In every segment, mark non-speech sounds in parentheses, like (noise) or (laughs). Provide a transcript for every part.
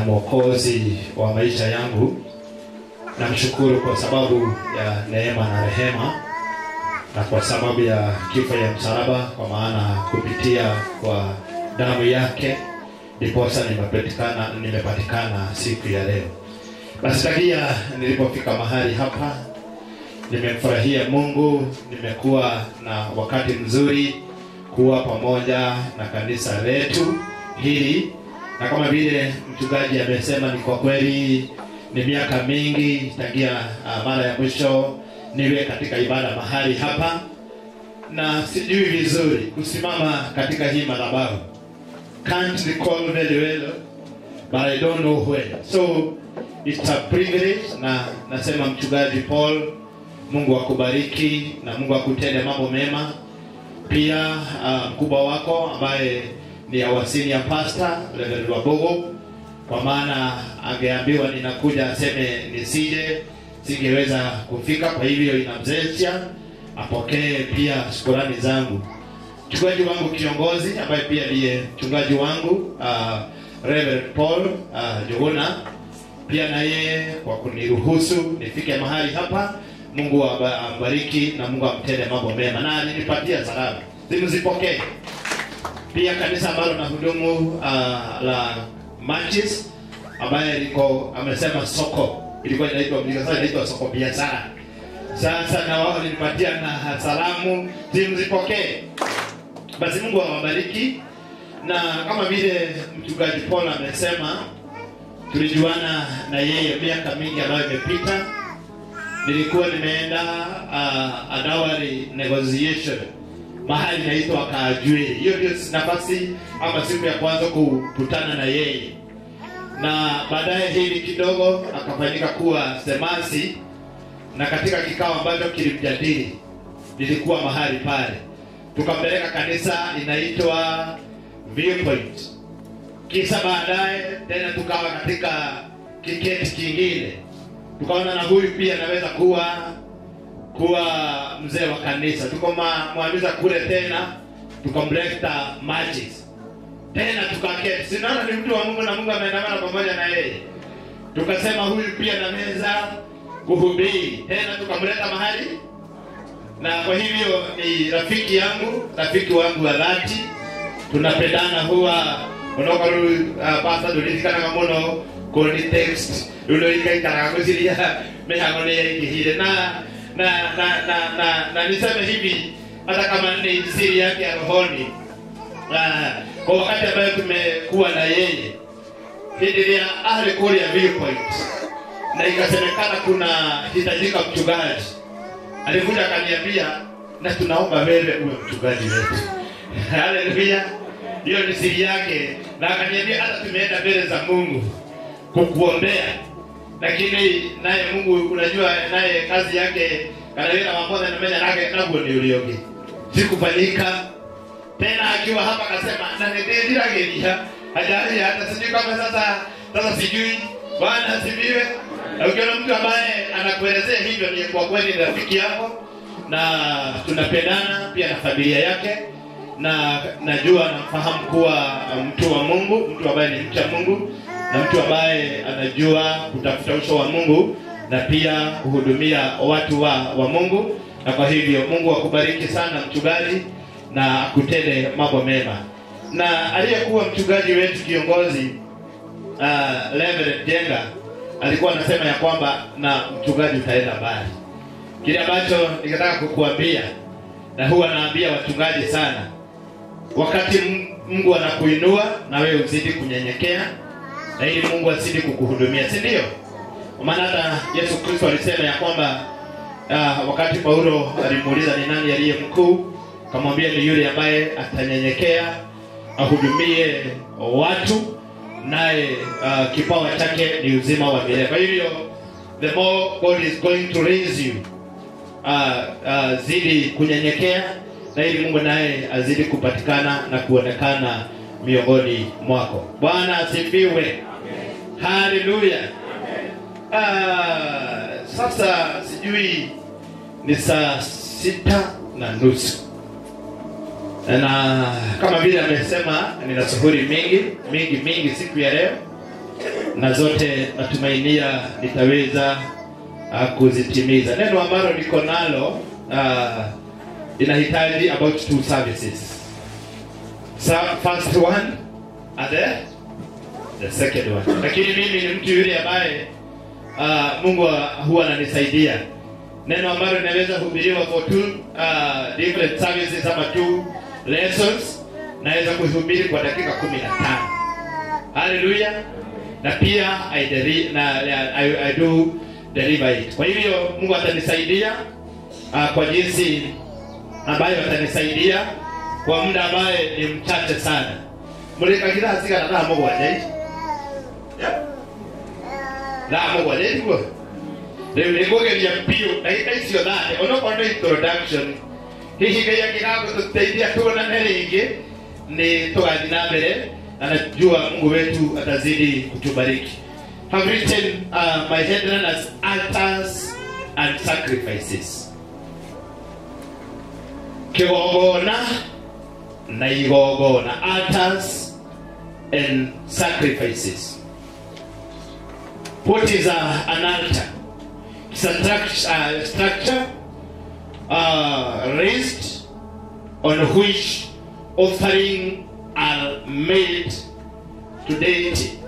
Na Mwokozi wa maisha yangu. Namshukuru kwa sababu ya neema na rehema na kwa sababu ya kifo ya msalaba, kwa maana kupitia kwa damu yake ndiposa nimepatikana, nimepatikana siku ya leo. Basi takia nilipofika mahali hapa, nimemfurahia Mungu, nimekuwa na wakati mzuri kuwa pamoja na kanisa letu hili, na kama vile mchungaji amesema, ni kwa kweli ni miaka mingi tangia uh, mara ya mwisho niwe katika ibada mahali hapa, na sijui vizuri kusimama katika hii madhabahu. Can't recall very well but I don't know where. So it's a privilege, na nasema mchungaji Paul, Mungu akubariki na Mungu akutende mambo mema. Pia uh, mkubwa wako ambaye ni our senior pastor Reverend Wabogo, kwa maana angeambiwa ninakuja aseme nisije singeweza kufika, kwa hivyo inamzesha apokee pia shukurani zangu. Mchungaji wangu kiongozi ambaye pia ndiye mchungaji wangu uh, Reverend Paul uh, Jogona pia na yeye kwa kuniruhusu nifike mahali hapa. Mungu ambariki na Mungu amtende mambo mema, na ninipatia salamu zimzipokee. Pia kanisa ambalo na hudumu uh, la Manchis ambaye liko amesema soko ilikuwa inaitwa sasa inaitwa soko biashara. Sasa na wao nilipatia na salamu timu zipokee. Basi Mungu awabariki, na kama vile mchungaji Paul amesema, tulijuana na yeye miaka mingi ambayo imepita. Nilikuwa nimeenda uh, adawari negotiation mahali naitwa Kaajwe. Hiyo ndio nafasi ama siku ya kwanza kukutana na yeye, na baadaye hili kidogo akafanyika kuwa semasi, na katika kikao ambacho kilimjadili nilikuwa mahali pale, tukapeleka kanisa inaitwa Viewpoint. Kisha baadaye tena tukawa katika kiketi kingine, tukaona na huyu pia anaweza kuwa kuwa mzee wa kanisa, tukamwamiza kule tena, tukamleta maji tena tukaketi. Sinaona ni mtu wa Mungu na Mungu ameandamana pamoja na yeye, tukasema huyu pia anaweza kuhubiri. Tena, tukamleta mahali. Na kwa hivyo ni rafiki yangu, rafiki wangu wa dhati, tunapendana huwa. Unokoru uh, pasa tulitikana muno kuni text. Ulo ikaikara kusiria mihango ni yaikihire na na na na na, na niseme hivi hata kama ni siri yake ya rohoni. Uh, kwa wakati ambayo tumekuwa na yeye hidiria ahli kuria viewpoint. Na ikasemekana kuna hitajika mchungaji. Alikuja akaniambia na tunaomba wewe uwe mchungaji wetu. (laughs) Haleluya hiyo ni siri yake. Na akaniambia hata tumeenda mbele za mungu kukuombea lakini naye mungu unajua naye kazi yake kanawira na mene lake naguo ni uliogi sikufanyika. Tena akiwa hapa akasema na nitendira gedia hajali hata sijui kama sasa sasa sijui. Bwana asifiwe. Na ukiona mtu ambaye anakuelezea hivyo ni kwa kweli ni rafiki yako. Na tunapendana pia na familia yake. Na najua nafahamu kuwa mtu wa mungu mtu ambaye ni mcha mungu na mtu ambaye anajua kutafuta uso wa mungu na pia kuhudumia watu wa, wa mungu. Na kwa hivyo mungu akubariki sana mchungaji na akutende mambo mema. Na aliyekuwa mchungaji wetu kiongozi uh, Reverend jenga alikuwa anasema ya kwamba na mchungaji utaenda mbali. Kile ambacho ningetaka kukuambia na huwa naambia wachungaji sana wakati mungu anakuinua na wewe uzidi kunyenyekea na ili mungu azidi kukuhudumia si ndio? Maana hata yesu kristo alisema ya kwamba uh, wakati paulo alimuuliza ni nani aliye mkuu akamwambia ni yule ambaye atanyenyekea ahudumie watu naye uh, kipawa chake ni uzima wa milele. Kwa hivyo the more god is going to raise you uh, uh, zidi kunyenyekea na ili mungu naye azidi kupatikana na kuonekana miongoni mwako. Bwana asifiwe haleluya Ah, sasa sijui ni saa sita na nusu. Na kama vile amesema nina shughuli mingi mingi mingi siku ya leo. Na zote natumainia nitaweza uh, kuzitimiza. Neno ambalo niko nalo uh, inahitaji about two services. So, first one are the, the second one. Lakini mimi ni mtu yule ambaye uh, mungu huwa ananisaidia. Neno ambalo linaweza kuhubiriwa for two uh, different services ama two lessons naweza kuhubiri kwa dakika kumi na tano. Haleluya na pia I, deli, na, I, I do deliver it. Kwa hivyo mungu atanisaidia uh, kwa jinsi ambayo atanisaidia kwa muda ambaye ni mchache sana. Mulikagira asigana thaa mũgwanja ici thaa mũgwanja itiguo rĩu nĩngũgeria biũ ndagĩka icio thate onokorwo nĩ introduction hihi ngai angĩgagũtũteithia tuonane rĩngĩ nĩ tũgathi na mbere na najua mungu wetu atazidi kutubariki. Have written uh, my headline as altars and sacrifices. Kigogona na igogona altars and sacrifices what is a, structure uh, raised on which offering are made to deity.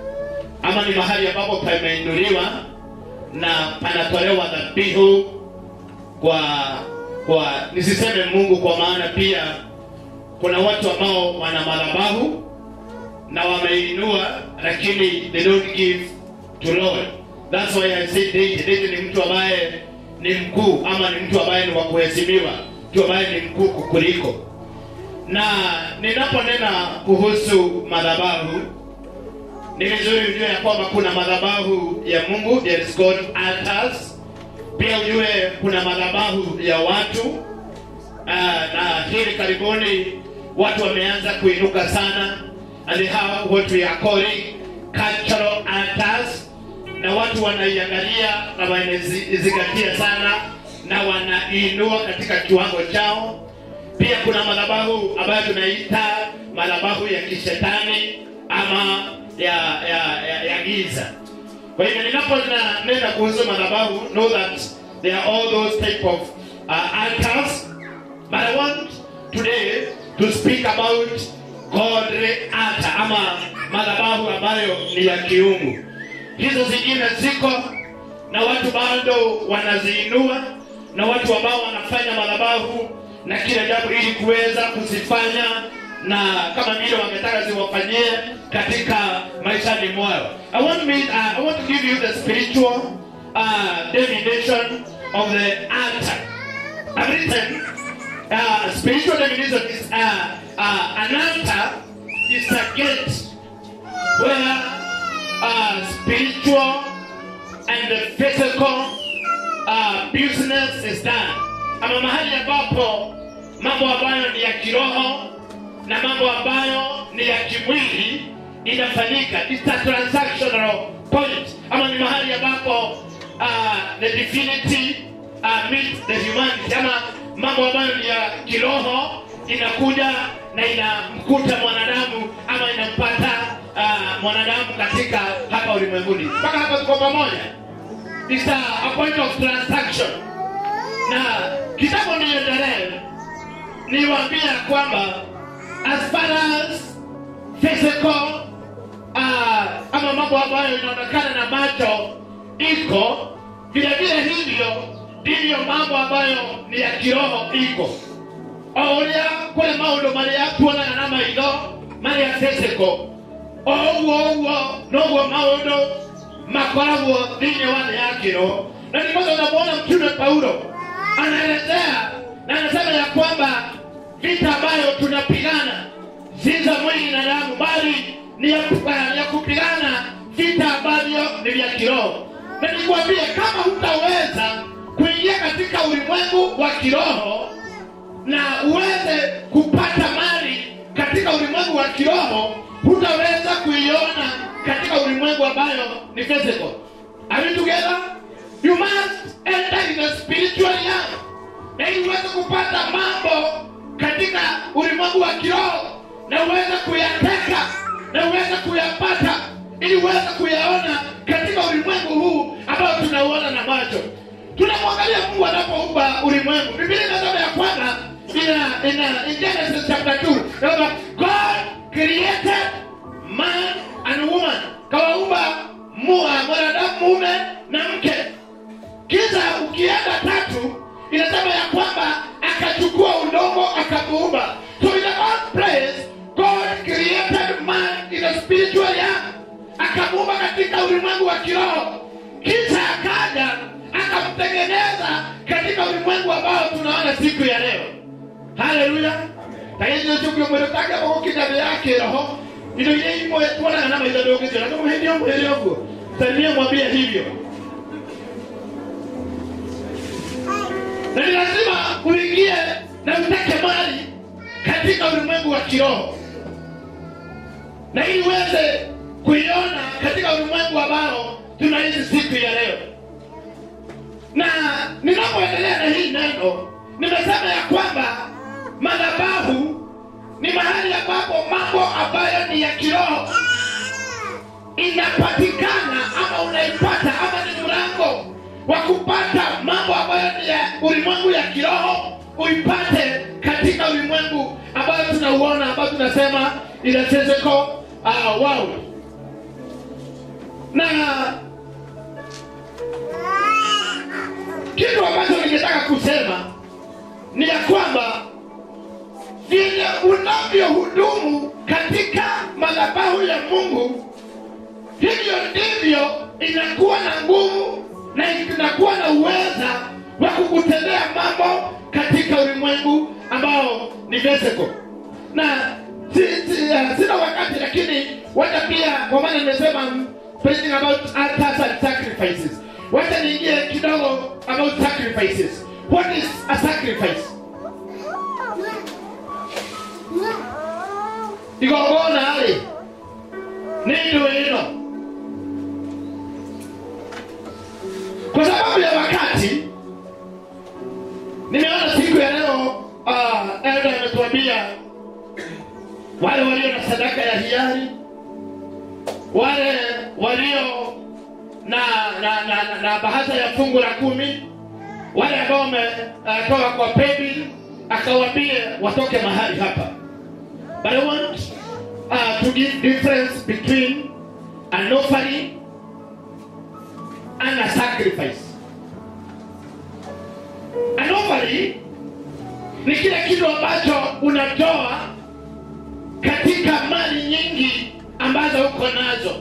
Ama ni mahali ambapo pameinuliwa na panatolewa dhabihu kwa kwa nisiseme mungu kwa maana pia kuna watu ambao wana madhabahu na wameinua lakini they don't give to lord that's why i say David. David ni mtu ambaye ni mkuu ama ni mtu ambaye ni wa kuheshimiwa mtu ambaye ni mkuu kukuliko. Na ninaponena kuhusu madhabahu ni vizuri ujue ya kwamba kuna madhabahu ya mungu there is god altars pia ujue kuna madhabahu ya watu uh, na hili karibuni watu wameanza kuinuka sana. And they have what we are calling cultural altars na watu wanaiangalia na wanaizingatia sana na wanainua katika kiwango chao. Pia kuna madhabahu ambayo tunaita madhabahu ya kishetani ama ya ya, ya, ya giza. Kwa hivyo ninaponena kuhusu madhabahu know that there are all those type of uh, altars. But i want today to speak about godly altar ama madhabahu ambayo ni ya kiungu hizo zingine ziko na watu bado wanaziinua na watu ambao wanafanya madhabahu na kila jambo ili kuweza kuzifanya na kama vile wametaka ziwafanyie katika maishani mwao. I want, me, uh, I want to give you the spiritual uh, definition of the altar. I've written uh, spiritual definition is uh, uh, an altar is a gate where uh, spiritual and the physical uh, business is done. Ama mahali ambapo mambo ambayo ni ya kiroho na mambo ambayo ni ya kimwili inafanyika. It's a transactional point. Ama ni mahali ambapo uh, the divinity uh, meets the humanity. Ama mambo ambayo ni ya kiroho inakuja na inamkuta mwanadamu ama inampata uh, mwanadamu katika hapa ulimwenguni. Mpaka hapa tuko pamoja. Is a, point of transaction. Na kitabu niendelee niwaambia kwamba as far as physical uh, ama mambo ambayo inaonekana na macho iko vile vile hivyo ndivyo mambo ambayo ni ya kiroho iko. O uria kuri maundu maria tuonaga na maitho maria physical o ũguo ũguo noguo maundu makoragwo thiini wa thĩ ya kiroho na ndiposa unamwona mtume paulo anaelezea na anasema ya kwamba vita ambayo tunapigana si za mwili na damu bali ni ya, kupigana vita ambavyo ni vya kiroho. Na nikwambie kama hutaweza kuingia katika ulimwengu wa kiroho na uweze kupata mali katika ulimwengu wa kiroho hutaweza kuiona. Katika ulimwengu ambayo ni physical. Are we together? You must enter in the spiritual realm. Ili uweze kupata mambo katika ulimwengu wa kiroho na uweze kuyateka na uweze kuyapata ili uweze kuyaona katika ulimwengu huu ambao tunauona na macho. Tunamwangalia mungu anapoumba ulimwengu. Biblia inasema kwamba ina ina in genesis chapter 2 Remember, god created man and woman. Kawaumba mua- mwanadamu mume na mke. Kisha ukienda tatu inasema ya kwamba akachukua udongo akamuumba. So in the old place god created man in a spiritual realm. Akamuumba katika ulimwengu wa kiroho. Kisha akaja akamtengeneza katika ulimwengu ambao tunaona siku ya leo haleluya tagenyecukio ako kinyathä ya kä roho. Indo iria imwe tuonaga na maitho ndå ngä ciona kå hä ndä å mwä rä å mwambie hivyo. Na ni lazima uingie na utake mali katika ulimwengu wa kiroho. Na ili uweze kuiona katika ulimwengu ambao tunaishi siku ya leo. Na ninapoendelea na hii neno nimesema ya kwamba madhabahu ni mahali ambapo mambo ambayo ni ya kiroho inapatikana ama unaipata ama ni mlango wa kupata mambo ambayo ni ya ulimwengu ya kiroho uipate katika ulimwengu ambayo tunauona ambayo tunasema inachezeko uh, world. Na kitu ambacho ningetaka kusema ni ya kwamba vile unavyohudumu katika madhabahu ya mungu hivyo ndivyo inakuwa na nguvu na inakuwa na uweza wa kukutendea mambo katika ulimwengu ambao ni physical. Na si, si, uh, sina wakati lakini wacha pia kwa maana nimesema preaching about altars and sacrifices. Wacha niingie kidogo about sacrifices. What is a sacrifice igongona rĩ nĩ kwa sababu ya wakati nimeona siku ya leo uh, elda ametuambia wale walio na sadaka ya hiari wale walio na na, na, na, na bahasha ya fungu la kumi wale ambao wametoa uh, kwa pebi akawambie watoke mahali hapa. But i want uh, to this difference between an offering and a sacrifice. An offering ni kile kitu ambacho unatoa katika mali nyingi ambazo uko nazo.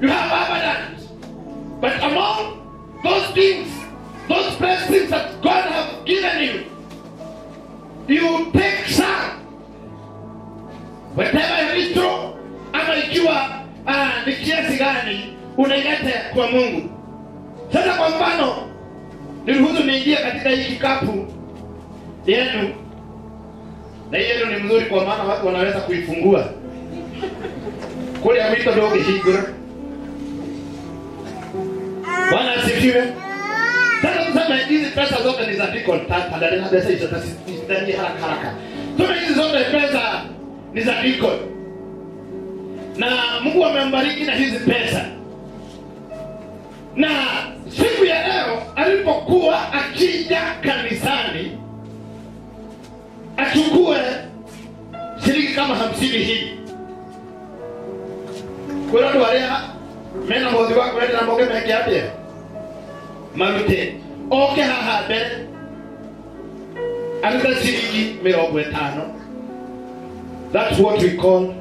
You have abundance but among those things those blessings that god have given you you take some whatever is true ama ikiwa uh, ni kiasi gani unailete kwa mungu? Sasa kwa mfano niruhusu niingie katika hii kikapu yenu na hii yenu ni mzuri kwa maana watu wanaweza kuifungua. Kule amito ndio ukihingura bwana asifiwe. Sasa tuseme hizi pesa zote ni za deacon tadalina pesa hizo tasitani haraka haraka. Tume hizi zote pesa ni za deacon na mungu amembariki na hizi pesa. Na siku ya leo alipokuwa akija kanisani achukue shilingi kama hamsini hii kwä andå arä a mena mothi wa moge meke atä marute oke haha mbere aruta ciringi mä rongo ĩtano thats what we call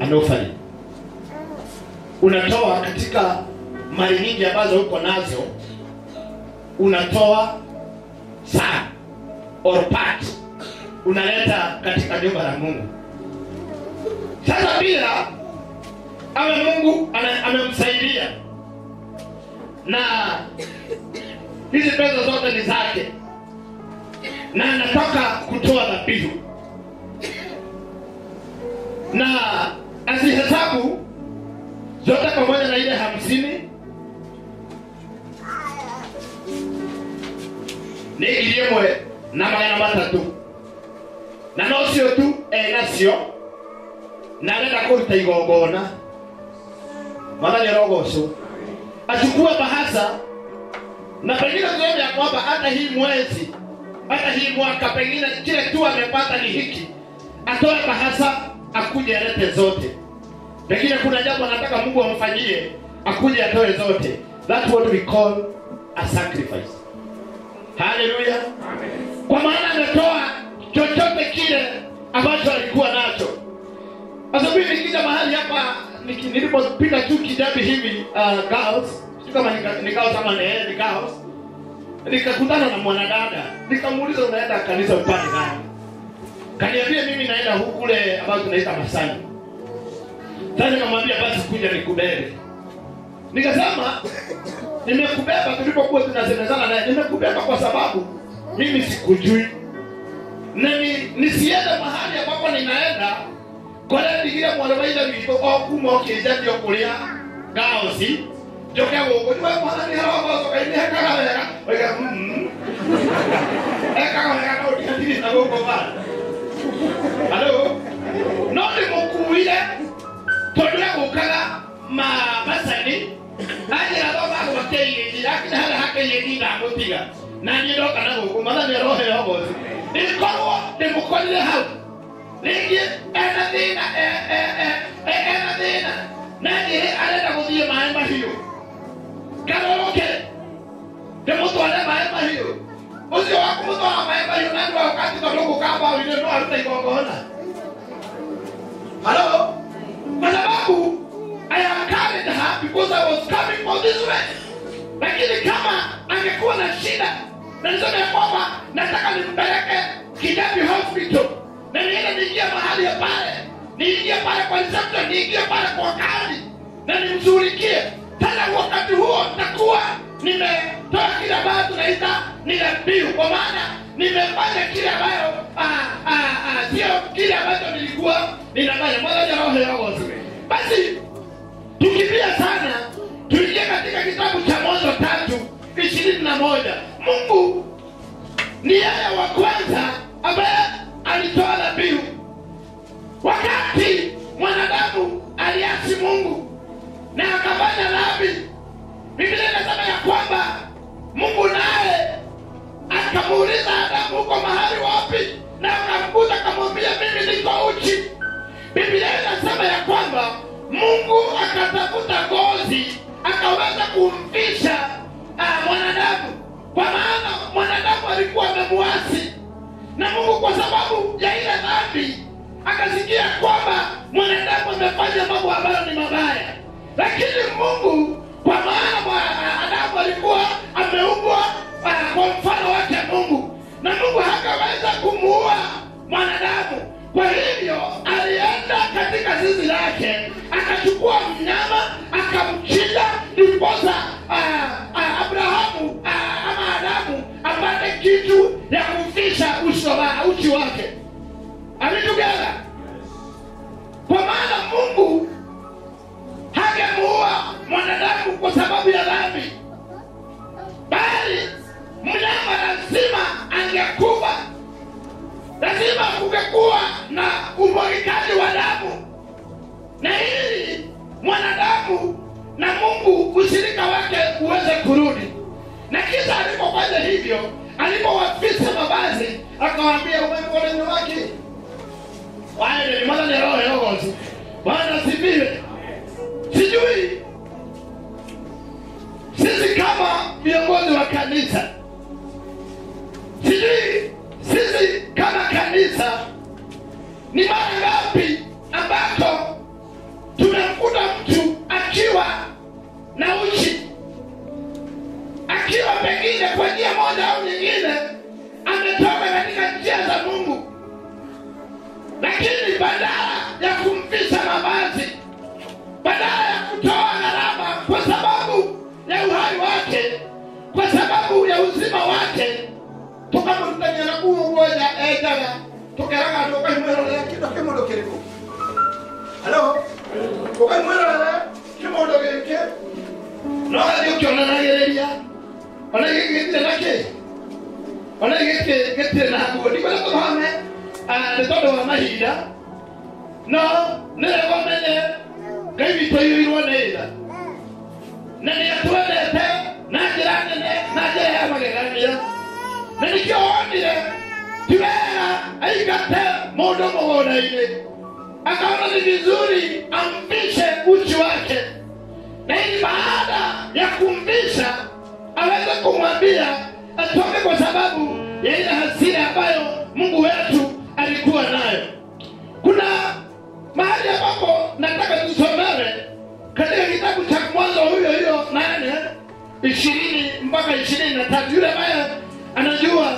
an offering unatoa katika mali nyingi ambazo uko nazo unatoa saa or part unaleta katika nyumba la mungu. Sasa bila ama mungu amemsaidia. Na hizi pesa zote ni zake. Na anataka kutoa dhabihu na asihesabu zote pamoja na ile hamsini ni iliyemwe na magana matatu na no cio tu enacio na arenda kũruta igongona. Mwathani arogocwo achukue bahasa. Na pengine tuone ya kwamba hata hii mwezi hata hii mwaka pengine kile tu amepata ni hiki. Atoe bahasha akuje alete zote. Pengine kuna jambo anataka mungu amfanyie akuje atoe zote. That what we call a sacrifice. Haleluya kwa maana ametoa chochote kile ambacho alikuwa nacho. Sasa mimi nikija mahali hapa niki- nilipopita tu kijabi hivi uh, girls sijui kama ni girls ama ni girls nikakutana na mwanadada. Nikamuuliza unaenda kanisa upande gani kaniambia mimi naenda huku kule ambayo tunaita masani sasa nikamwambia basi kuja nikubebe nikasema nimekubeba tulipokuwa tunasemezana naye nimekubeba kwa sababu mimi sikujui na ni, nisiende mahali ambapo ninaenda kore ndigire mwana wa ithe witũ o kuma ũkĩnjatia kũrĩa ngaoci njoke gũkũ niwe mwana nĩ harogocoka hekaga wega oiga "Mm." ekaga wega no ndigatiri na gũkũ bana alo n'oli mukuwire tolina kukala mabasani ajira baba koteyinji lakini hala hakeyendi ngaamutiga nanyidokana gukumala neroheyo bosi nilikorwo ndimukolire hau. Ringi ena thina e, e, e, ena thina nandihi arenda guthie maĩ mahiũ ngarorokere ndimutware maĩ mahiũ ũcio wa kũmũtwara wa maemba yunani wa wakati tondũ gũkamba-inĩ no aruta ikongona. Hello? kwa sababu I am carried her because I was coming for this way. Lakini kama angekuwa na shida na niseme kwamba nataka nimpeleke kijabi hospital. Na niende niingie mahali ya pale. Niingie pale kwa reception niingie pale kwa kadi na nimshughulikie. Tena wakati huo nitakuwa nimetoa kile ambayo tunaita ni dhabihu kwa maana nimefanya kile ambayo ah, ah, ah, sio kile ambacho nilikuwa ninafanya. Mwazaja roho yagozi basi tukimbia sana tuingie katika kitabu cha mwanzo tatu ishirini na moja. Mungu ni yeye wa kwanza ambaye alitoa dhabihu. Wakati mwanadamu aliasi mungu na akafanya dhambi biblia inasema ya kwamba mungu naye akamuuliza adamu uko mahali wapi? Na akamkuta akamwambia mimi niko uchi. Biblia inasema ya kwamba mungu akatafuta ngozi akaweza kumvisha ah, mwanadamu. Kwa maana mwanadamu alikuwa amemuasi. Na mungu kwa sababu ya ile dhambi akasikia kwamba mwanadamu amefanya mambo ambayo ni mabaya. Lakini mungu kwa maana adamu alikuwa ameumbwa ah, kwa mfano wake mungu. Na mungu hakaweza kumuua mwanadamu. Kwa hivyo alienda katika zizi lake akachukua mnyama akamchinda ndiposa ah, ah, abrahamu ah, ama adamu apate kitu ya kufisha uchi wake. Alitugela kwa maana mungu akaona ni vizuri amvishe uchi wake. Na ili baada ya kumvisha aweze kumwambia atoke kwa sababu ya ile hasira ambayo mungu wetu alikuwa nayo. Kuna mahali ambapo nataka tusomewe katika kitabu cha mwanzo huyo hiyo nane ishirini mpaka ishirini na tatu. Yule ambaye anajua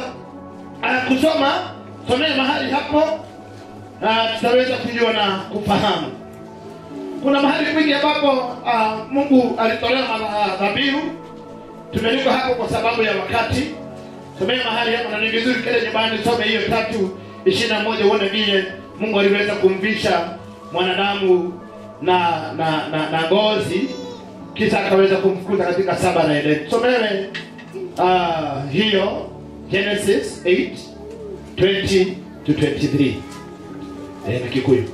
uh, kusoma somee mahali hapo uh, tutaweza kujua na kufahamu. Kuna mahali mwingi ambapo uh, mungu alitolea ma- dhabihu. Tumeliko hapo kwa sababu ya wakati. Somee mahali hapo na ni vizuri kile nyumbani some hiyo tatu ishiri na moja uone vile mungu aliweza kumvisha mwanadamu na na na, na ngozi kisha akaweza kumfukuza katika saba na edeni somewe uh, hiyo genesis 8 20 to 23 eh, na kikuyu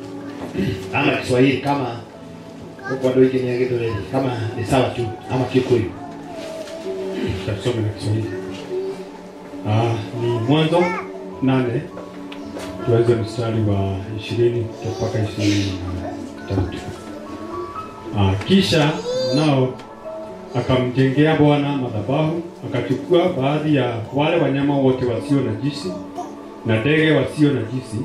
ama kiswahili kama huko ndo hiki ni Githweri, kama ni sawa tu ama kikuyu Tutasoma na Kiswahili. Ah, ni Mwanzo nane tuweze mstari wa ishirini mpaka ishirini na tatu. Ah, kisha nao akamjengea Bwana madhabahu, akachukua baadhi ya wale wanyama wote wasio na najisi na ndege wasio na najisi,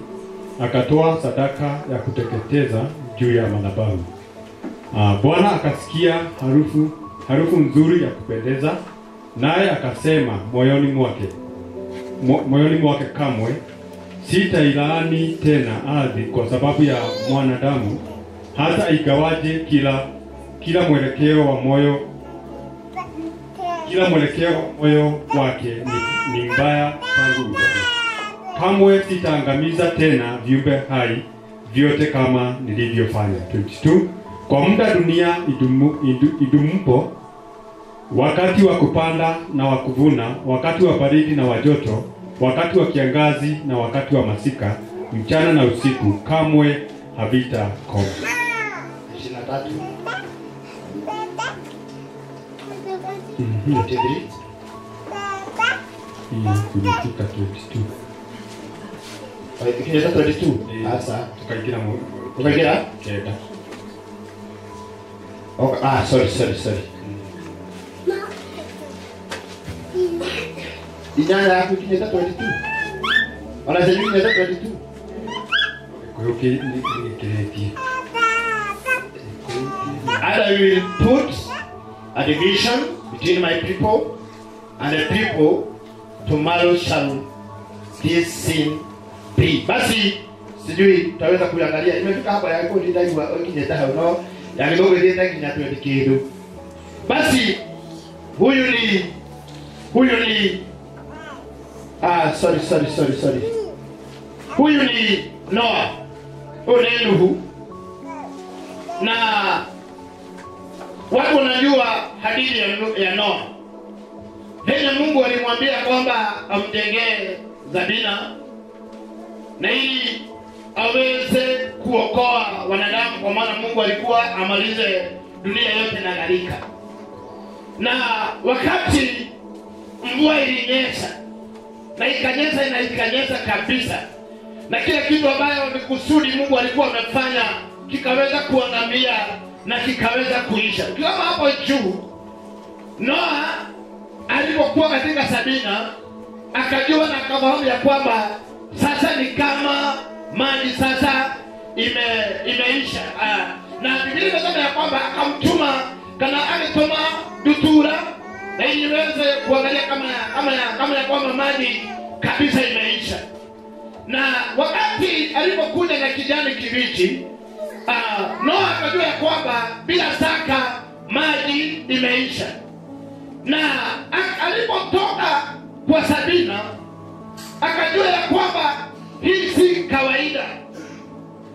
akatoa sadaka ya kuteketeza juu ya madhabahu. Ah, Bwana akasikia harufu harufu nzuri ya kupendeza, naye akasema moyoni mwake mo, moyoni mwake kamwe sitailaani tena ardhi kwa sababu ya mwanadamu, hata igawaje kila kila mwelekeo wa moyo kila mwelekeo wa moyo wake ni, ni mbaya tangu utoto. Kamwe sitaangamiza tena viumbe hai vyote kama nilivyofanya. 22 Kwa muda dunia idumu, idu, idumupo, wakati wa kupanda na wa kuvuna, wakati wa baridi na wa joto, wakati wa kiangazi na wakati wa masika, mchana na usiku, kamwe havitakoma. ishirini na tatu Mhm. 23 Hii kulifika 22. Ikinyeta 22 sasa Tukaingira mu- Tukaingira? kenda. okay. ah sorry sorry sorry inyanya yako ikinyeta 22 wanasema ikinyeta 22 Kwa hiyo ki- ni- ni kiretie. and I will put a division between my people and the people tomorrow shall this sin be. Basi sijui tutaweza kuangalia imefika hapa ya yako ndaiwa kinyeta no ya kidogo ile kinya tuende kidu. Basi huyu ni huyu ni ah sorry sorry sorry sorry. Huyu ni Noah. Huyu ni Nuhu. Na watu wanajua hadithi ya, ya Noa penye Mungu alimwambia kwamba amjengee Zabina na ili aweze kuokoa wanadamu, kwa maana Mungu alikuwa amalize dunia yote na gharika. Na wakati mvua ilinyesha na ikanyesha na ikanyesha kabisa, na kila kitu ambayo ni kusudi Mungu alikuwa amefanya kikaweza kuangamia na kikaweza kuisha. Ukiwama hapo juu, Noa alipokuwa katika Sabina akajua na akafahamu ya kwamba sasa ni kama maji sasa ime imeisha. Ah, na Biblia inasema ya kwamba akamtuma kana alituma dutura na ili iweze kuangalia kama kama kama ya kwamba maji kabisa imeisha na wakati alipokuja na kijani kibichi uh, Noa akajua ya kwamba bila saka maji imeisha, na alipotoka kwa Sabina akajua ya kwamba hii si kawaida,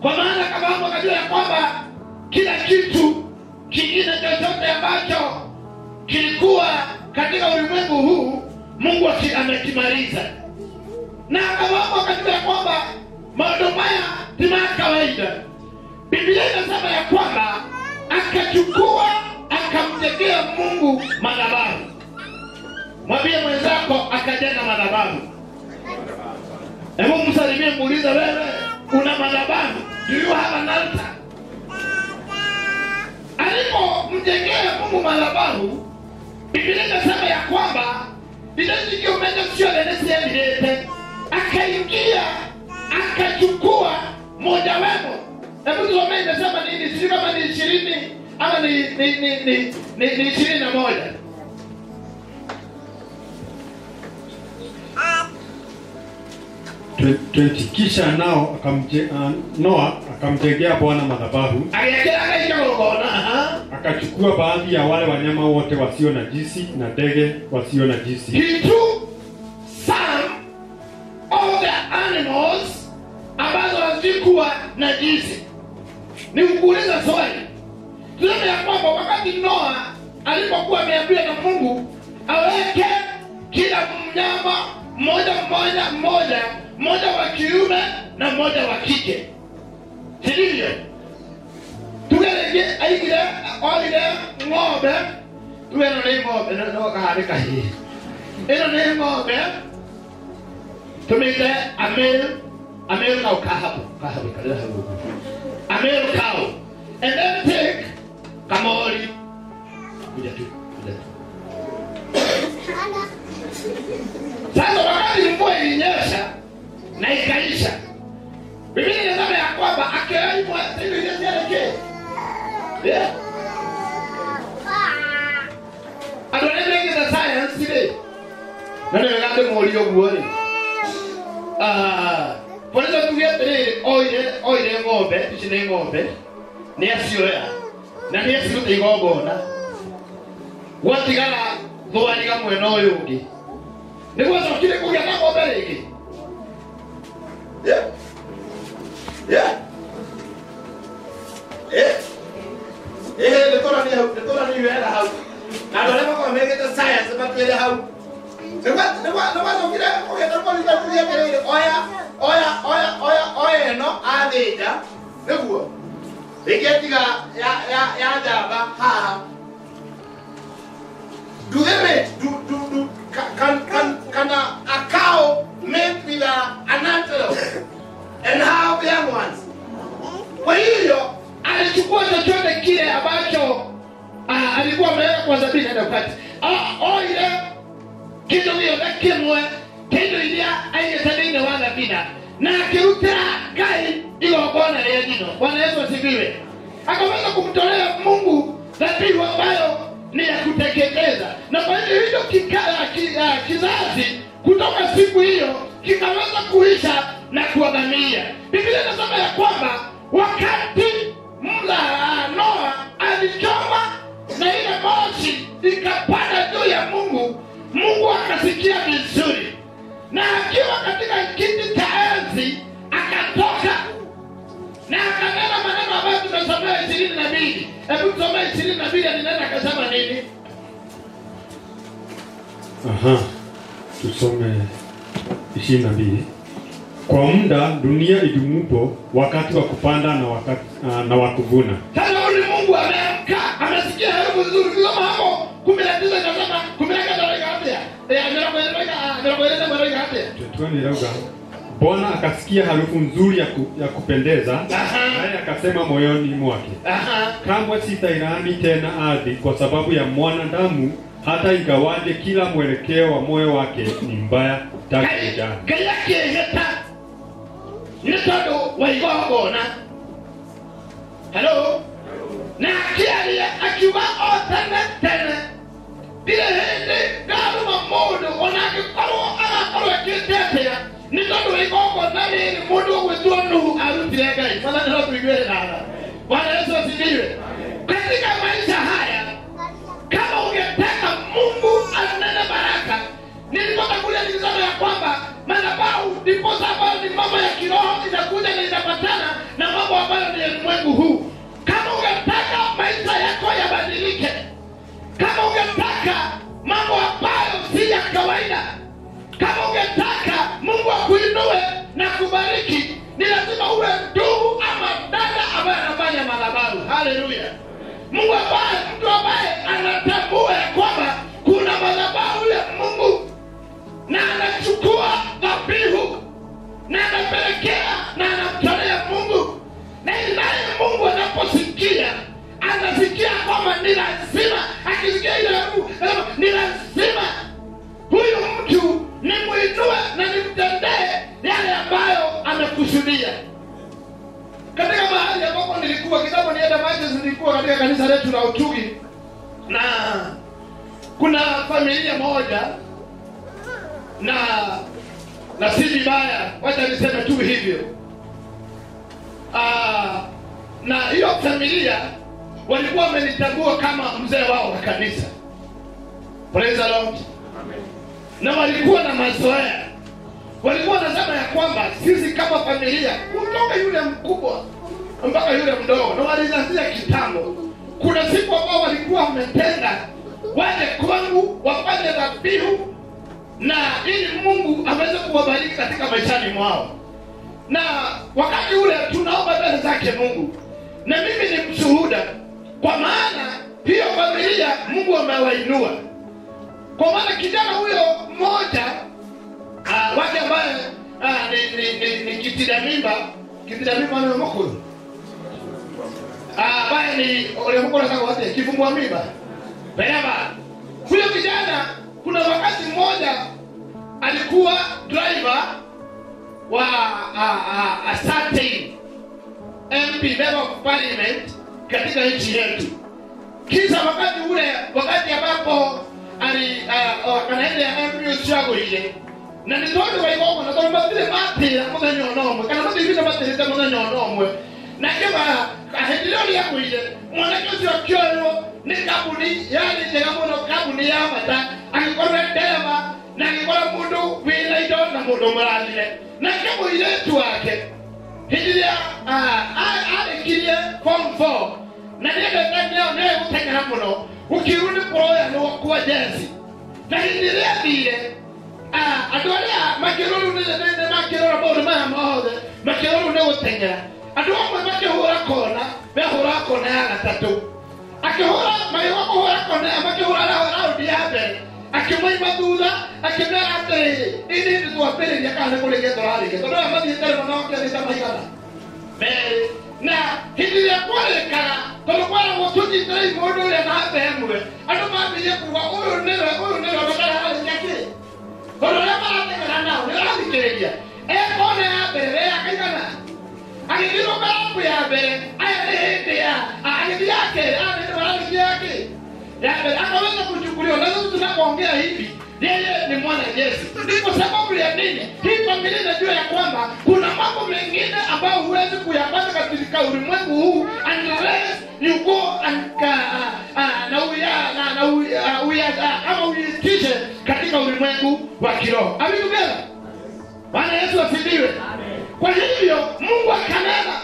kwa maana kamaamu akajua ya kwamba kila kitu kingine chochote ambacho kilikuwa katika ulimwengu huu Mungu amekimaliza. Na akawapo akajua ya kwamba maondo maya ma kawaida bibilia inasema ya kwamba akachukua akamjengea mungu madhabahu. Mwambie mwenzako akajenga madhabahu hebu msalimie muulize wewe una madhabahu? Do you have an altar? Alipomjengea mungu madhabahu. Biblia inasema ya kwamba lilezijia umene sio lenesielilete akaingia akachukua mojawemo hebu tusomee inasema nini sijui kama ni ishirini ama ni ni ni ni ishirini na moja 20 kisha nao akamje, uh, Noa akamjengea Bwana madhabahu. Akachukua baadhi ya wale wanyama wote wasio na jisi na ndege wasio najisi he took some of the animals ambazo hazikuwa najisi ni kuuliza swali. Tuseme ya kwamba wakati noa alipokuwa ameambiwa na mungu aweke kila mnyama mmoja mmoja mmoja mmoja wa kiume na mmoja wa kike. Sivyo tugerege aigire orire ng'ombe. Tuge ĩno nĩ ng'ombe no- no kaharĩka hihi ĩno nĩ ng'ombe. Tũmĩte amel amĩl nau kahabu kahabu karĩa hau ũguo. Amĩl cow and then take kamori. Kuja tu kuja tu. Sasa wakati mvua ilinyesha na ikaisha. Biblia inasema ya kwamba akiraimwa hilo ilesielekee yeah. megä science rä na nä wega ndä må rio guo rä polisa tuge rä oire oire ng'ombe. Ici nä ng'ombe nä acioya na nä aciruta igongona gwatigara thwariga mwena å Nikuwa å ngä nä gwacokire kå gä a na ng'ombe rä ngä nä tå rani hau nä tå rani wera hau. Na andå arä makorwo megäte science matuä hau. Nä gwacokire kå gä ta polisa tuge atä rä rä oya oya oya oya oya no nja nä guo rä ngä atiga ya njamba haha. Do they do do do ca- can can can a cow make with a, an antelope and have young ones. Kwa hiyo alichukua chochote kile ambacho ah, alikuwa ameweka kwa zabini hadi wakati Ah, oile kindu gĩothe kimwe kĩndũ iria aigĩte thĩinĩ wa thabina na akĩrutĩra ngai igongona rĩa njino bwana yesu asifiwe. Akaweza kumtolea mungu dhabihu ambayo ni ya kuteketeza. Na kwa hivyo hicho ah, kizazi kutoka siku hiyo kikaweza kuisha na kuangamia. Biblia inasema ya kwamba wakati mla noa alichoma na ile moshi ikapanda juu ya mungu mungu akasikia vizuri. Na akiwa katika kiti cha enzi akatoka na akanena maneno ambayo tumesomea ishirini na mbili. Hebu tusomea ishirini na mbili alinena akasema nini? Aha, tusome ishirini na mbili. Kwa muda dunia idumupo, wakati wa kupanda na wakati uh, na wa kuvuna. sasa amesikia hayo vizuri, hapo kumi na tisa inasema kumi na. Bwana akasikia harufu nzuri ya, ku, ya kupendeza, naye akasema moyoni mwake, kamwe sitairani tena ardhi kwa sababu ya mwanadamu, hata ingawaje kila mwelekeo wa moyo wake ni mbaya tangu ujana. ngai waigogona halo na akiaria akiuga o tene tene. Ndirĩ hĩndĩ ngaruma mũndũ ona angĩkorwo agakorwo ekĩte atĩa nĩ tondũ wa igongona rĩrĩ mũndũ ũgwĩtwo nuhu arutire ngai. Mathani no tuiguĩre nara bwana yesu asifiwe. Katika maisha haya nilipotangulia nilisema ya kwamba madhabahu ndiposa ambayo ni mambo ya kiroho inakuja na inapatana na mambo ambayo ni ulimwengu huu. Kama ungetaka maisha yako yabadilike kama ungetaka mambo ambayo si ya kawaida kama ungetaka mungu akuinue na kubariki ni lazima uwe ndugu ama dada ambaye anafanya madhabahu. Haleluya! Mungu ambaye mtu ambaye anatambua ya kwamba kuna madhabahu na anachukua dhabihu. Na anapelekea na anamtolea mungu. Na naye mungu anaposikia anasikia kwamba ni lazima akisikia ile harufu, ni lazima huyu mtu nimwinue na nimtendee yale ambayo amekusudia. Katika mahali ambapo nilikuwa kitambo nienda maji, nilikuwa katika kanisa letu la Utugi na kuna familia moja na na si vibaya, wacha niseme tu hivyo. Ah, na hiyo familia walikuwa wamenitambua kama mzee wao wa kanisa. Praise the Lord. Na walikuwa na mazoea, walikuwa wanasema ya kwamba sisi kama familia, kutoka yule mkubwa mpaka yule mdogo, na walianzia kitambo. Kuna siku ambao walikuwa wametenda waje kwangu wafanye dhabihu na ili Mungu aweze kuwabariki katika maishani mwao. Na wakati ule tunaomba mbele zake Mungu, na mimi ni mshuhuda, kwa maana hiyo familia Mungu amewainua. Kwa maana kijana huyo mmoja uh, wake ambaye uh, ni, ni, ni, ni kitida mimba kitida mimba ni mkulu ambaye ni ule mkulu sasa wote kifungua mimba Beba. Huyo kijana kuna wakati mmoja alikuwa driver wa a, a, a certain MP member of parliament katika nchi yetu. Kisha wakati ule, wakati ambapo ali uh, MP MP ile na nä kwa wa igongona na tondå matirä matä na må thenya å nomwe kana matirä matä rä te må thenya å nomwe na kä hä ndä ä rä o rä agåire mwanake å cio kä kambuni yani njega må kambuni ya bata. Agä korwo ndereba na agä korwo må ndå wä na indo na må ndå må rathire na kä tu wake hä ndä ä rä a arä kirie form four. Na nä endete nä gå tengera må no gå kä ru nä kå roya nä kwa jesi na hä ndä ä rä a thire andå arä a makä rå rå nä makä rora maå ndå maya mothe makä rå rå nä gå tengera andå amwe makä hå ra kona mehå ra kona ya gatatå akä hå ra magä kå hå ra kona makä hå ra raundi ya mbere. Akä moima thutha akä mera atä ini nä twambä rä ria kana ge tårarä ge tondå aya mathiä tere manoke nä ta maigana. Merä na hĩndĩ ĩrĩa kwarĩkana tondũ kwaragwo tũnyitĩrei mũndũ ũrĩa na mbemwe andũ mambirie kuga ũyũ nĩwe ũyũ nĩwe matararĩkia kĩ? Tondũ ũrĩa marateng'era nao nĩ rathikĩrĩria ekona ya mbere akaigana agĩthiĩ mĩrango ya mbere aya nĩ hĩndĩ ya agĩthi yake kerĩ aya yake ya mbere akaweza kuchukuliwa na sasa tunapoongea hivi yeye ni mwana Yesu. Ni sababu ya nini? Hii familia inajua ya kwamba kuna mambo mengine ambayo huwezi kuyapata katika ulimwengu huu unless you go and uh, uh, na uya na, uya, uh, uya, uh, ama uitishe katika ulimwengu wa kiroho. Amen. Bwana Yesu asifiwe. Kwa hivyo Mungu akanena.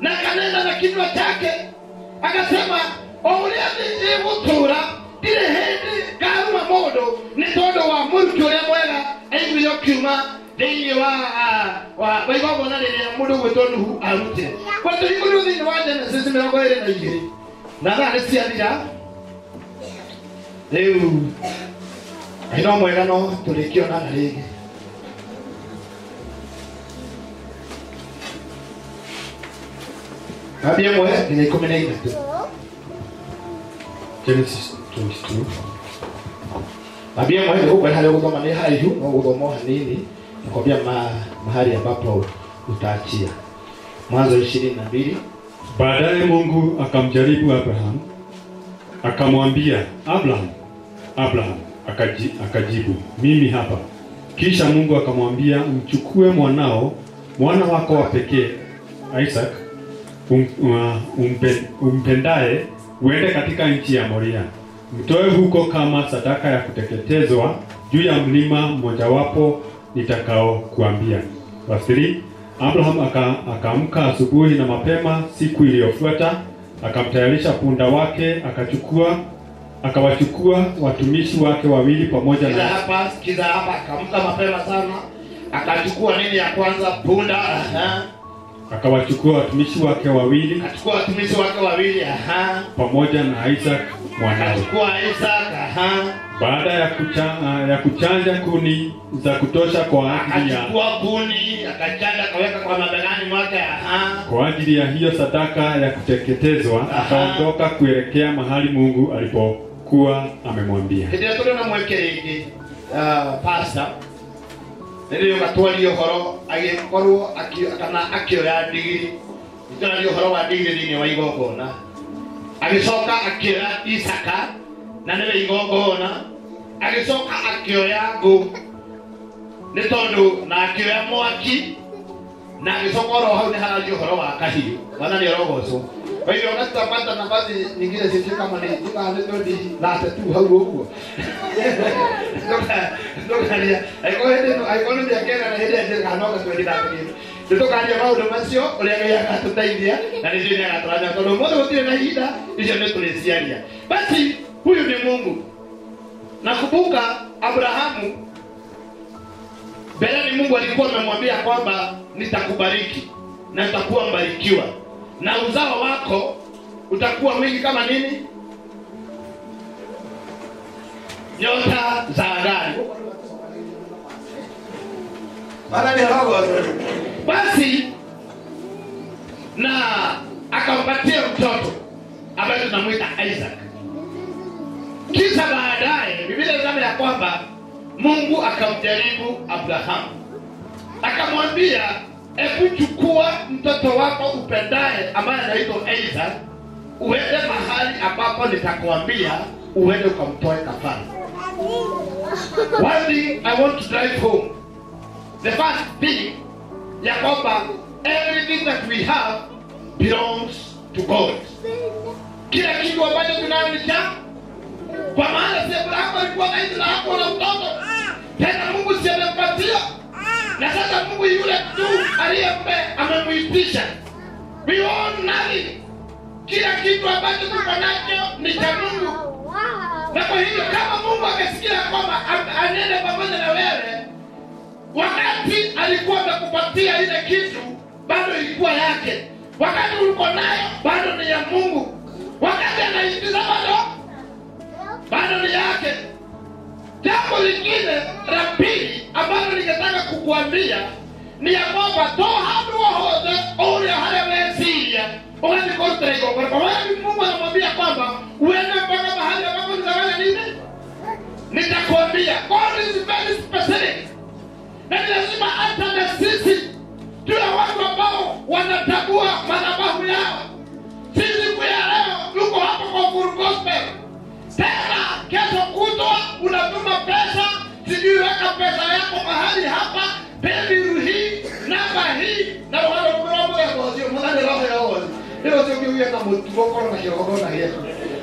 Na akanena na kinywa chake. Akasema ouria ivutura ndirĩ hĩndĩ ngaruma mũndũ ni tondũ wa mũruti ũrĩa mwega aiguire ũkiuma thĩinĩ wa wa igongona rĩrĩa mũndũ gwĩtwo nuhu wa genesis na na thaa ciathira. No Ngambia ĩmwe nginya ikũmi na ithatũ Genesis 22. Tabia moja huko hali kusoma ni haihu na kusoma hanini nakwambia ma, mahali ambapo utaachia. Mwanzo ishirini na mbili. Baadaye Mungu akamjaribu Abraham, akamwambia Abraham, Abraham. Akaji, akajibu mimi hapa. Kisha Mungu akamwambia mchukue mwanao, mwana wako wa pekee Isaac, um, uh, umpe, umpendaye, uende katika nchi ya Moria, mtoe huko kama sadaka ya kuteketezwa juu ya mlima mmojawapo nitakao kuambia. Wasiri, 3, Abraham aka- akaamka asubuhi na mapema siku iliyofuata, akamtayarisha punda wake, akachukua akawachukua watumishi wake wawili pamoja na hapa sikiza hapa akamka mapema sana akachukua nini ya kwanza punda aha. Akawachukua watumishi wake wawili akachukua watumishi wake wawili aha. pamoja na Isaac mwanawe. akachukua Isaac aha. Baada ya, kuchanja ya kuchanja kuni za kutosha kwa ajili ya akachukua kuni akachanja akaweka kwa mabegani mwake aha. kwa ajili ya hiyo sadaka ya kuteketezwa, akaondoka kuelekea mahali Mungu alipokuwa amemwambia. ndio tunamwekea hiki uh, mweke rĩngĩ uh, å nĩrĩo gatwaria ũhoro agĩkorwo akĩ- kana akĩoya ndigiri itararia å horo wa ndigiri thĩinĩ wa igongona agĩcoka akĩoya isaka na nĩwe igongona agä coka akä oya ngå nä tondå na akĩoya mwaki na agĩcoka oro hau nĩ hararia horo wa kahiũ mwana nĩ orogocwo kwa hivyo wakati tutapata nafasi nyingine sijui kama ni kama ni ndo late tu hau ũguo angĩkorwo nĩ mĩaka ĩna na hĩndĩ ĩyo ndĩkanoga twendi na kĩndũ nĩtũkaria maũndũ macio ũrĩa ngai agatũteithia na nĩcio nĩ agatũrania tondũ mũthĩ gũtirĩ na ihinda icio nĩ tũrĩciaria basi huyu ni mungu. Nakumbuka abrahamu mbeleni mungu alikuwa amemwambia kwamba nitakubariki na utakuwa mbarikiwa. Na uzao wako utakuwa mwingi kama nini? Nyota za angani Basi na akampatia mtoto ambaye tunamwita isaac. Kisha baadaye biblia inasema ya kwamba mungu akamjaribu abrahamu. Akamwambia hebu chukua mtoto wako upendaye ambaye anaitwa isaac uende mahali ambapo nitakuambia uende ukamtoe kafara i want to drive home the first being ya kwamba everything that we have belongs to god. Kila kitu ambacho tunayo ni cha kwa maana si abrahamu alikuwa na hizi na mtoto. Tena mungu si amempatia. Na sasa mungu yule tu aliyempe amemuitisha. we own nothing kila kitu ambacho tuko nacho ni cha mungu. Na kwa hivyo kama mungu akisikia kwamba a- anene pamoja na wewe wakati alikuwa amekupatia ile kitu bado ilikuwa yake. Wakati uliko nayo bado ni ya mungu. Wakati anaingiza bado bado ni yake. Jambo lingine la pili ambalo ningetaka kukuambia ni ya kwamba to handu wohothe ũrĩa harĩa weciria maana mungu anamwambia kwamba uende mpaka mahali ambapo nitafanya nini? Nitakuambia. god is very specific na ni lazima hata na sisi tuwe watu ambao wanatabua madhabahu yao. Sisi kuya leo tuko hapa kwa gospel. Tena kesho kutwa unatuma pesa sijui weka pesa yako mahali hapa pebiru hii namba hii na wanaoamoyagocio mwathani roho yaothi ndio sio kiuya na mutugo korwo na kĩgongona gĩaku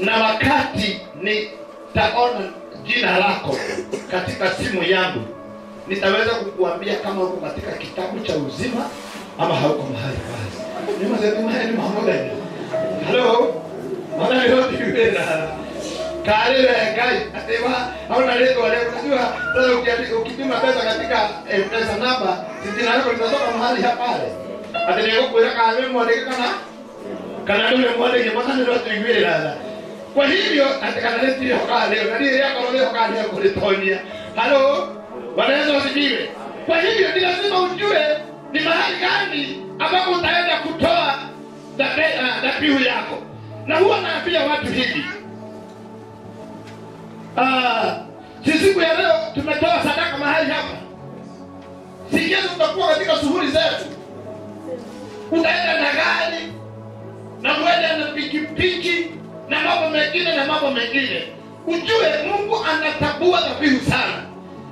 na wakati nitaona jina lako katika simu yangu nitaweza kukuambia kama uko katika kitabu cha uzima ama hauko mahali pale. Hauna rĩtwa rĩu unajua pesa katika pesa namba jina lako litatoka mahali hapale atĩ nĩgũkwĩra kana kana tha kwa hivyo atĩ kana rĩtirĩhokaa leo na rĩrĩ rĩakorwo rĩhokaa nĩ kũrĩtonia halo? Wanaweza wasijiwe kwa hivyo ni lazima ujue ni mahali gani ambapo utaenda kutoa ah, dhabihu yako. Na huwa naambia watu hivi. Ah, si siku ya leo tumetoa sadaka mahali hapa. Si kesho tutakuwa katika shughuli zetu. Utaenda na gari na uende na pikipiki na mambo mengine na mambo mengine. Ujue mungu anatabua dhabihu sana.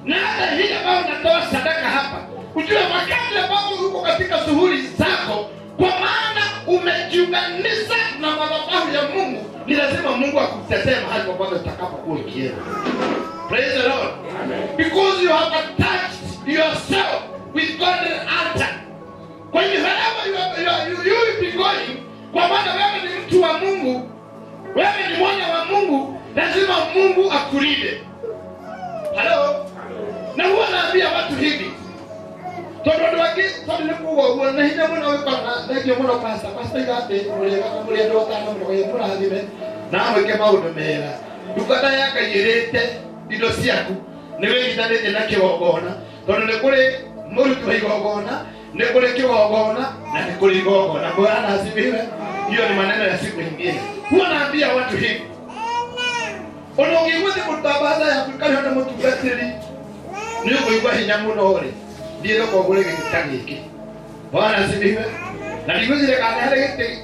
Na hata hii ambayo unatoa sadaka hapa ujue wakati ambapo uko katika shughuli zako kwa maana umejiunganisha na madhabahu ya mungu ni lazima mungu akutetee mahali popote utakapokuwa ukienda. Praise the lord. Amen. because you have attached yourself with golden altar. Kwa you wherever you, you, you, you be going kwa maana wewe ni mtu wa mungu wewe ni mwana wa mungu lazima mungu akulinde. Halo na huwa naambia watu hivi. Tondu andu angi tondu nä kuga å na hinya må no wä kona thengio må no pasta pasta ega må rä andå atano mä rogo må rathime na mwä ke maå ndå mega ndungata yakaigä rä te indo ciaku nyithanä tie na kä tondu nä kå rä wa igongona nä kå rä na nä kå rä igongona bwana asifiwe hiyo ni maneno ya siku nyingine. huwa naambia watu hivi. Ona å ngä igua thä må tambatha yaku ikarä ona må tungatä ri nä å kå igua hinya må no rä thiä thoko gå rä gä gä ta gä kä bwana sibiwe na ndigwicire kana harä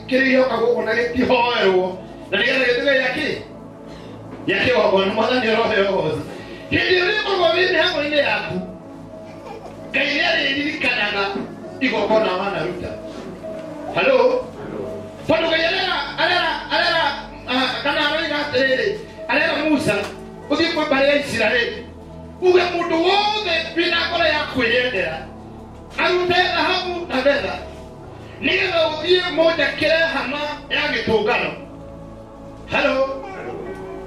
kä rä gä oka gå kå na gä tihoerwo na nä getha gä tuge gä akä gä akä gongona mwathani oroheogothi hä ndä ä rä korwo wä mä hango-inä yaku. Ngai nä arä ririkanaga igongona wanaruta. Halo tondå ngai arera kana aroiga atä rä rä arera musa å thiä kwä mbarä ya isiraeli. Uge må ndå wothe ngoro ya kwĩyendera arute thahabu na betha nĩgetha ũthiĩ monjakĩre hama ya gĩtũngano. Halo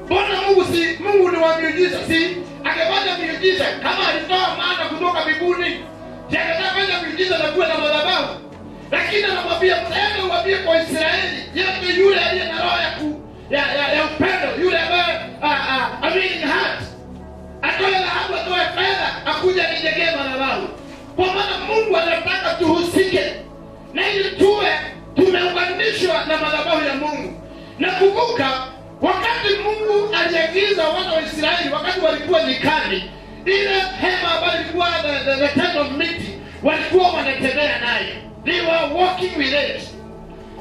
mbona mungu si mungu ni wa miujiza si angefanya miujiza kama alitoa maana kutoka mbinguni? Si angefanya miujiza na kuwa na madhabahu lakini anamwambia mtaenda uambie kwa israeli yeyote yule aliye na roho ya, ku- ya, ya, ya upendo yule ambaye amini atoe dhahabu atoe fedha akuja nijengee madhabahu kwa maana mungu anataka tuhusike na ili tuwe tumeunganishwa na madhabahu ya mungu. Na kumbuka wakati mungu aliagiza wana wa israeli wakati walikuwa nyikani ile hema ambayo ilikuwa the, the, the of walikuwa wanatembea naye they were walking with us.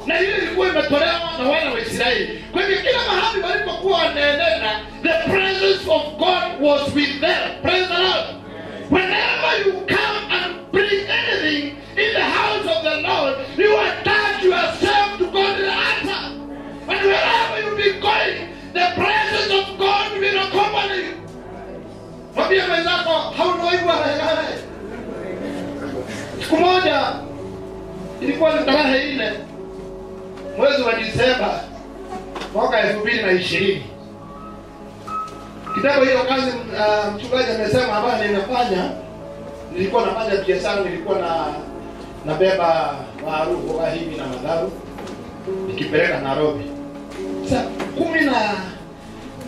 Na hili ilikuwa imetolewa na wana wa israeli. Kwa hivyo kila mahali walipokuwa wanaenenda the presence of god was with them. Praise the lord. Whenever you come and bring anything in the house of the lord you attach yourself to god's altar. And wherever you be going the presence of god will accompany you. Mwambie mwenzako haunaoibwa regare siku moja ilikuwa ni tarehe nne mwezi wa disemba mwaka elfu mbili na ishirini. Kitabu hiyo kazi uh, mchungaji amesema ambayo ninafanya, nilikuwa nafanya biashara nilikuwa na nabeba maarufu mboga hivi na madharu nikipeleka nairobi. Sa kumi na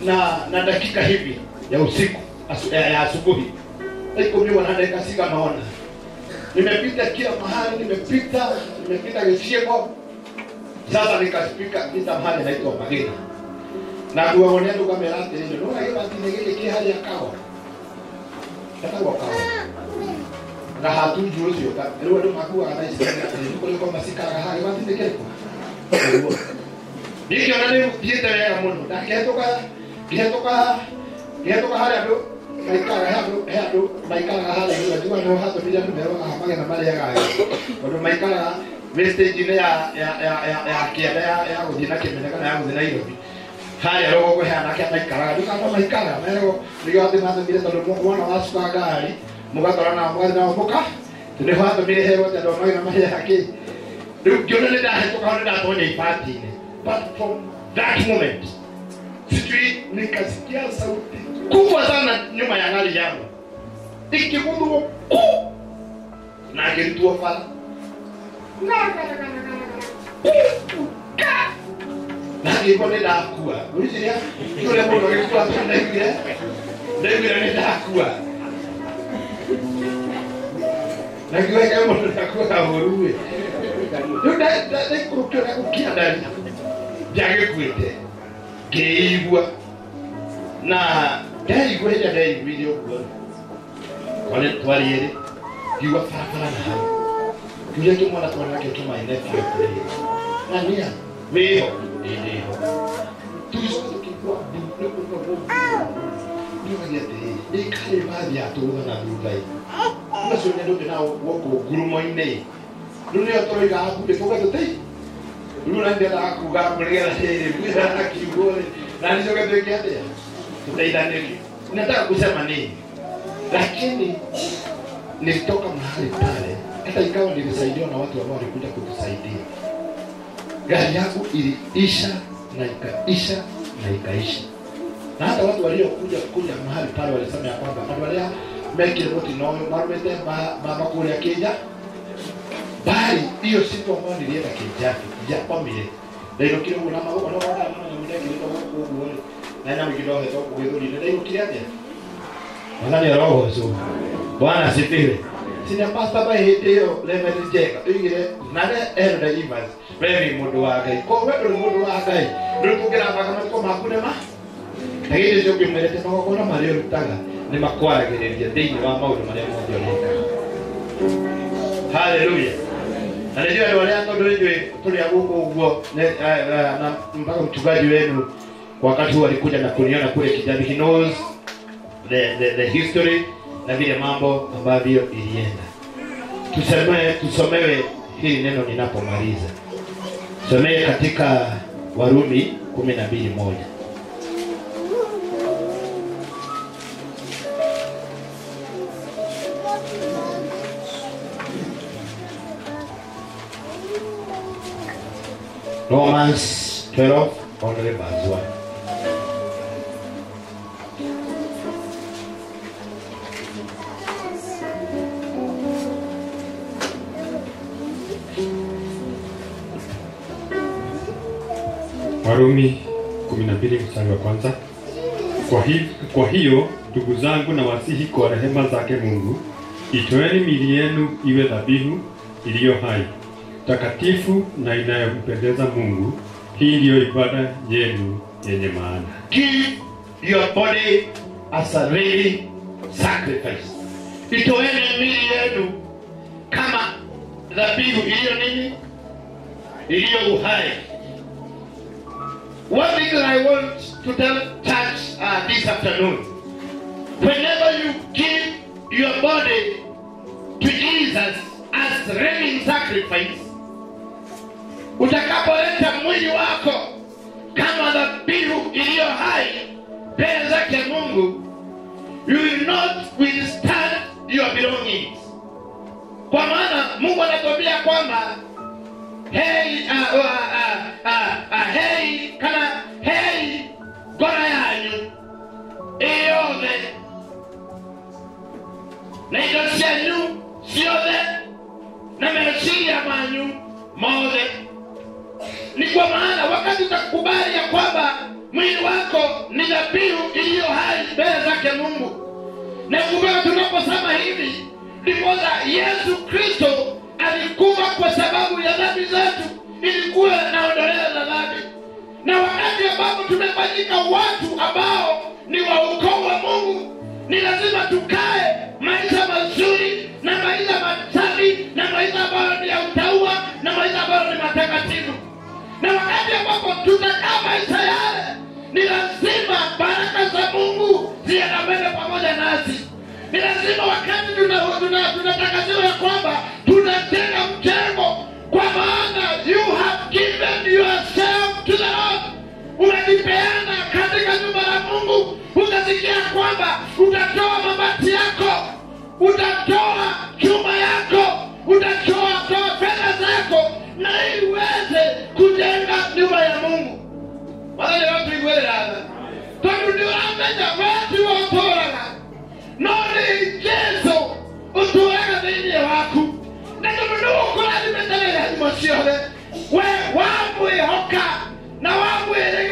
na na dakika hivi ya usiku asu, ya, ya asubuhi ikumiwa na dakika sika nimepita kila mahali nimepita nimepita gĩcigo sasa nikafika pita mahali naitwa magina na guonia ndugamera atiriri nona gĩbatine gĩkĩ kĩ harĩa kawa. Kwa kawa. Gahatunju ũcio ka- rĩu andũ ndio na ici kũrĩ kwa macikaraga ha gĩbatine kĩrĩkũ Ũguo. ndio nĩ thiĩte wega mũno ndakĩhetũka ngĩhetũka ngĩhetũka harĩa andũ maikaraga hali andũ maikaraga nikasikia sauti kubwa sana nyuma ya gari yangu. Ikigundua ku na akirutwo fala. Na ngĩigua nĩ ndakua ũriciria ũrĩa mũndũ agĩkua ndaiguire ndaiguire nĩ ndakua na ngiuga kaĩ mũndũ ndakuaga ũru ĩ rĩu ndaikũrũkio na gũkia ndari ndiagĩkuĩte ngĩigua na ndaigua hĩndĩ ndaiguire ũguo kwarĩ twarĩrĩ ngiuga barabara na hau ngiuria kĩmwana twanake tũmaine barabara na tũkĩigua ndiugagia atĩrĩrĩ ikari bathi atũũra na thutha-ĩ ũcio nĩ ndũngĩ nao gũkũ ngurumo-inĩ rĩu nĩo tũroiga hakuhĩ tũge tũtei rĩu na kuga rĩ na nĩcoke twĩke atĩa tũteithanĩrie nataka kusema nini lakini nilitoka mahali pale hata ikawa nilisaidiwa na watu ambao walikuja kutusaidia gari yangu iliisha na ikaisha na ikaisha na hata watu waliokuja kuja mahali pale walisema ya kwamba andũ arĩa mamakuria kija bali hiyo siku ambayo nilienda kinjafi jakwamire ndainũkire uguo na magũkũ no wona nĩndekĩrĩte gũkũ ũguo rĩ na nyamũ Ndio ndohetwo gũgĩthũri-inĩ ndainũkire atĩa bwana asifiwe. Sina pasta ba hiyo lema tijeka. oigire nare elda evans. We nĩ mũndũ wa ngai. Ko we ndũrĩ mũndũ wa ngai. Rĩu tũngĩrambaga matũko maku nĩ ma na hĩndĩ ĩcio ũngĩmwĩrĩte magongona marĩa ũrutaga nĩ makwaragĩrĩria thĩinĩ wa maũndũ marĩa mothe ũrĩkaga haleluya na nĩjua wale ambao ndio tuli eh, eh, na mpaka mchungaji wenu wakati huu alikuja na kuniona kule kijani he knows the, the, the history na vile mambo ambavyo ilienda. Tusemewe tusomewe hili neno ninapomaliza. Somee katika warumi kumi na mbili moja. Romans 12 only verse 1 Warumi 12 mstari wa kwanza. Kwa, hi, kwa hiyo ndugu zangu na wasihi kwa rehema zake Mungu, itoeni mili yenu iwe dhabihu iliyo hai, takatifu na inayompendeza Mungu. Hii ndiyo ibada yenu yenye maana. give your body as a living sacrifice itoeni mili yenu kama dhabihu iliyo nini iliyo uhai one thing that i want to tell church uh, this afternoon. Whenever you give your body to jesus as living sacrifice utakapoleta mwili wako kama dhabihu iliyo hai mbele zake mungu you will not withstand your belongings. Kwa maana mungu anatuambia kwamba hey, uh, uh, uh, uh, na indo cianyu ciothe na meciria manyu mothe ni kwa maana wakati utakubali ya kwamba mwili wako ni dhabihu iliyo hai mbele zake mungu. Na kumbuka tunaposema hivi ndipoza yesu kristo alikuwa kwa sababu ya dhambi zetu ilikuwa na ondolea za dhambi. Na wakati ambapo tumefanyika watu ambao ni wa ukoo wa mungu ni lazima tukae maisha na wakati ambapo tutakaa maisha yale ni lazima baraka za mungu ziandamane pamoja nasi. Ni lazima wakati tunatakasiwa tuna, tuna tunatakasiwa ya kwamba tunatenga mtengo kwa maana you have given yourself to the Lord. Umejipeana katika nyumba la mungu utasikia kwamba utatoa mabati yako utatoa chuma yako utatoa toa fedha zako na iweze kujenga nyumba ya mungu. Wale tondu nĩ wetu ũtũraga no nĩ jesu ũtũraga thĩinĩ waku. Na tondũ nĩ ũkũrathimĩte na ciothe we wamwĩhoka na wamwĩrĩgĩrĩra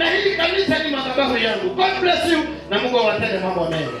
na hili kanisa ni madhabahu yangu. God bless you na Mungu awatende mambo mema.